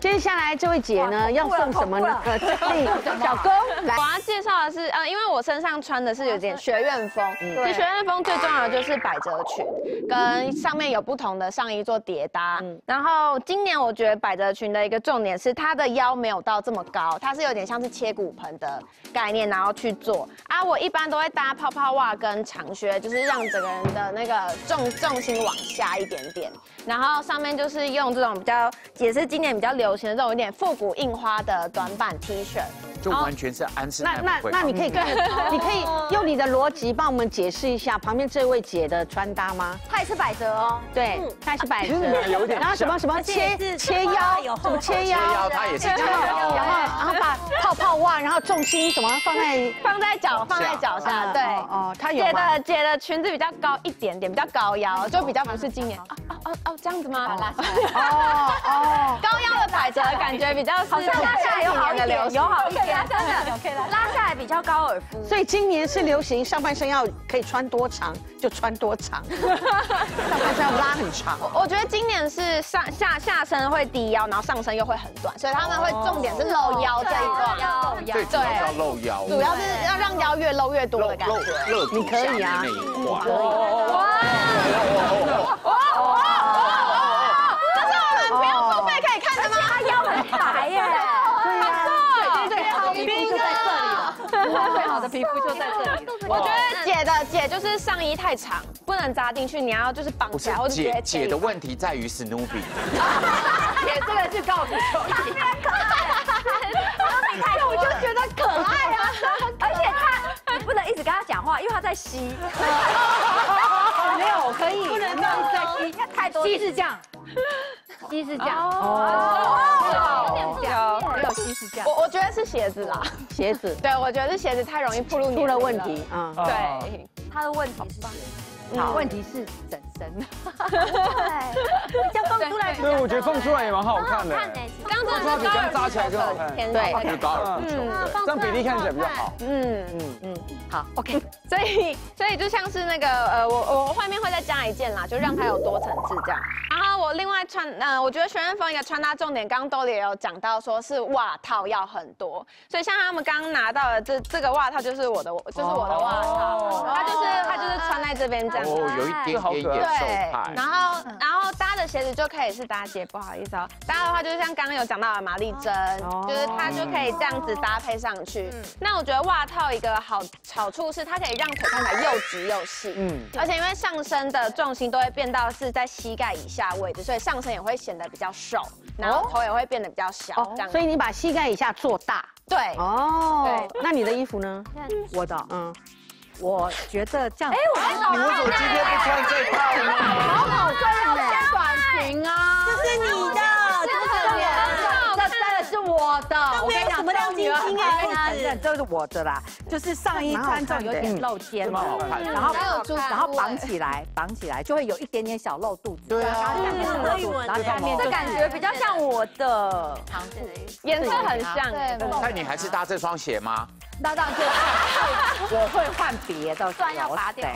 接下来这位姐呢，要送什么呢？小公来我。要介绍的是，呃，因为我身上穿的是有点学院风，其实学院风最重要的就是百褶裙，跟上面有不同的上衣做叠搭。然后今年我觉得百褶裙的一个重点是它的腰没有到这么高，它是有点像是切骨盆的概念，然后去做。我一般都会搭泡泡袜跟长靴，就是让整个人的那个重重心往下一点点。然后上面就是用这种比较，也是今年比较流行的这种有点复古印花的短版 T 恤。就完全是安室那那奈美惠那你可以跟，你可以用你的逻辑帮我们解释一下旁边这位姐的穿搭吗？她也是百褶哦。对，她也是百褶，有点然后什么什么切切腰，什么切腰切腰，她，也是切然后腰，然后然后把泡泡袜，然后重心什么放在放在脚，放在脚下，对。哦，她有姐吗？的姐的裙子比较高一点点，比较高腰，就比较不是今年。哦这样子吗？拉下来。哦哦，高腰的百褶感觉比较是好像拉下来有好一点，有好一点，真的 拉下来比较高尔夫。所以今年是流行上半身要可以穿多长就穿多长，上半身要拉很长。我觉得今年是上下下身会低腰，然后上身又会很短，所以他们会重点是露腰这一段，腰对主要要露腰，主要是要让腰越露越多。的感觉。你可以啊。下面那一块。这是我们不用付费可以看的吗？他腰很白耶。对呀，对对对，好皮肤就在这里了，最好的皮肤就在这里。我觉得姐的姐就是上衣太长，不能扎进去，你要就是绑起来或者姐姐的问题在于史努比，姐这个是高尔夫球衣，我就觉得可爱啊。而且他你不能一直跟他讲话，因为他在吸。没有可以，不能这样再吸，太多。吸是这样，吸是这样。哦，有点像，没有吸是这样。我我觉得是鞋子啦，鞋子对我觉得是鞋子太容易暴露出了问。题啊。对，他的问题是好问题是整身。对，叫放出来。对，我觉得放出来也蛮好看的，这样子它比这样扎起来更好看，对就是高尔夫球嗯的。这样比例看起来比较好。嗯。嗯嗯，好，OK。所以，所以就像是那个呃，我我外面会再加一件啦，就让它有多层次这样。另外穿，呃，我觉得学院风一个穿搭重点，刚刚兜里也有讲到，说是袜套要很多。所以像他们刚刚拿到的这这个袜套，就是我的，就是我的袜套，它就是它就是穿在这边这样有一点点野兽对派，。然后然后搭的鞋子就可以是搭姐，不好意思哦，搭的话就是像刚刚有讲到的玛丽珍，就是它就可以这样子搭配上去。那我觉得袜套一个好好处是它可以让腿看起来又直又细，嗯，而且因为上身的重心都会变到是在膝盖以下位置，所以上身也会显得比较瘦，然后头也会变得比较小，这样。所以你把膝盖以下做大。对，哦。对，那你的衣服呢？我的，嗯，我觉得这样，哎，我你为什么今天不穿这套呢？好好看呢。短裙啊，这是你的，这是我的，这真的是我的。我跟你讲，什么亮晶晶哎，承承认这是我的啦，就是上衣穿这种有点露肩然后然后绑起来，绑起来就会有一点点小露肚子，对啊。然后下面是露肚子，然后下面这感觉比较像我的。长裤。颜色很像，哎那你还是搭这双鞋吗？那当然就我会换别的，算要拔掉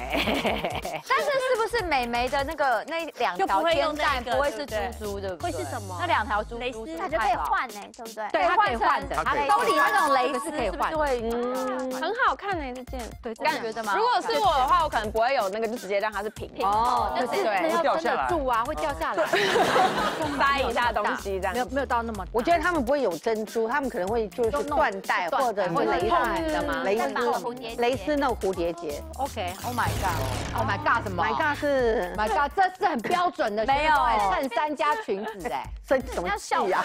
但是是不是美眉的那个那两条就不会肩用那个带不会是对珠珠，对不对？会是什么那两条珠蕾丝珠是感觉可以换呢，对不对？对，它可以换的，它兜里那种蕾丝是可以换是不是会？嗯，很好看呢这件。对，这样觉得吗？如果是我的话，我可能不会有那个，就直接让它是平的。哦，对就是对那要真的住啊，会掉下来。掰 一下东西这样没。有没有到那么，我觉得他们不会有珍珠，他们可能会就是缎带或者是蕾丝的吗蕾丝蝴蝶蕾丝那种蝴蝶结。OK，Oh my God，Oh my God，什么 My God 是 My God，这是很标准的，没有衬衫加裙子哎，生什么气啊？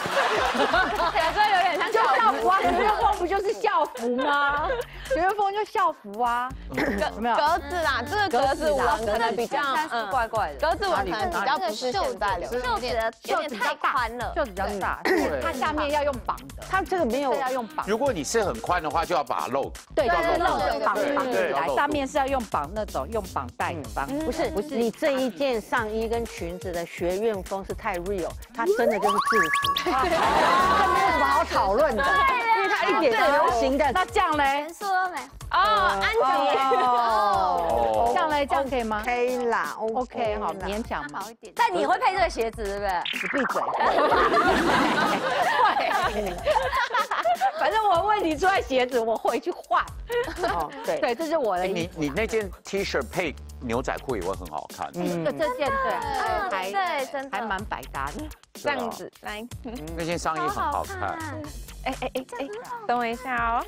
这有点像就校服啊，学院风不就是校服吗？学院风就校服啊，有没有？格子啦，这个格子纹可能比较衬衫是怪怪的。格子纹可能比较不是现在流。袖子的有点太宽了，袖子比较大，它下面要用绑的，它这个没有要用绑，如果你是很宽的话，就要把它露。对，就是要露着绑对绑起来，上面是要用绑那种用绑带绑，不是不是，你这一件上衣跟裙子的学院风是太 real，它真的就是制服，这没有什么好讨论的，因为它一点流行的那这样嘞元，素都没。哦，安吉。哦这样嘞，这样可以吗可以啦？OK，好，勉强嘛。好一点。但你会配这个鞋子，对不对？你闭嘴。你穿鞋子，我回去换。哦，对，对，这是我的你你那件 T 恤配牛仔裤也会很好看。嗯。这个这件对，还对，真的还蛮百搭的。这样子来，那件上衣很好看。哎哎哎哎，等我一下哦。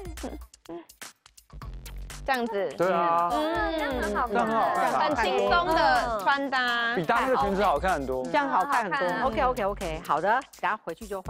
这样子，对啊，嗯，这样很好这样很好看很轻松的穿搭。比搭那个裙子好看很多。这样好看很嗯多。OK OK OK，好的，等下回去就换。